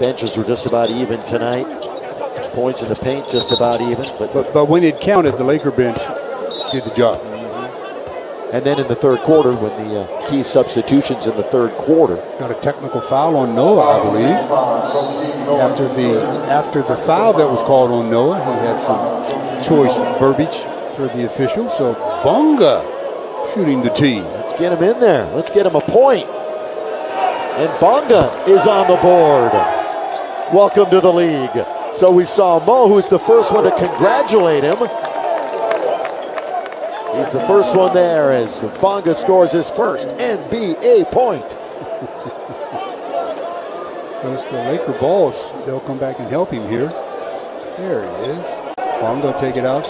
Benches were just about even tonight. Points in the paint just about even. But, but, but when it counted, the Laker bench did the job. And then in the third quarter, when the uh, key substitutions in the third quarter. Got a technical foul on Noah, I believe. After the after the foul that was called on Noah, he had some choice verbiage for the official. So Bonga shooting the tee. Let's get him in there. Let's get him a point. And Bonga is on the board. Welcome to the league. So we saw Mo, who's the first one to congratulate him. He's the first one there as Bonga scores his first NBA point. it's the Laker balls. They'll come back and help him here. There he is. Bonga take it out.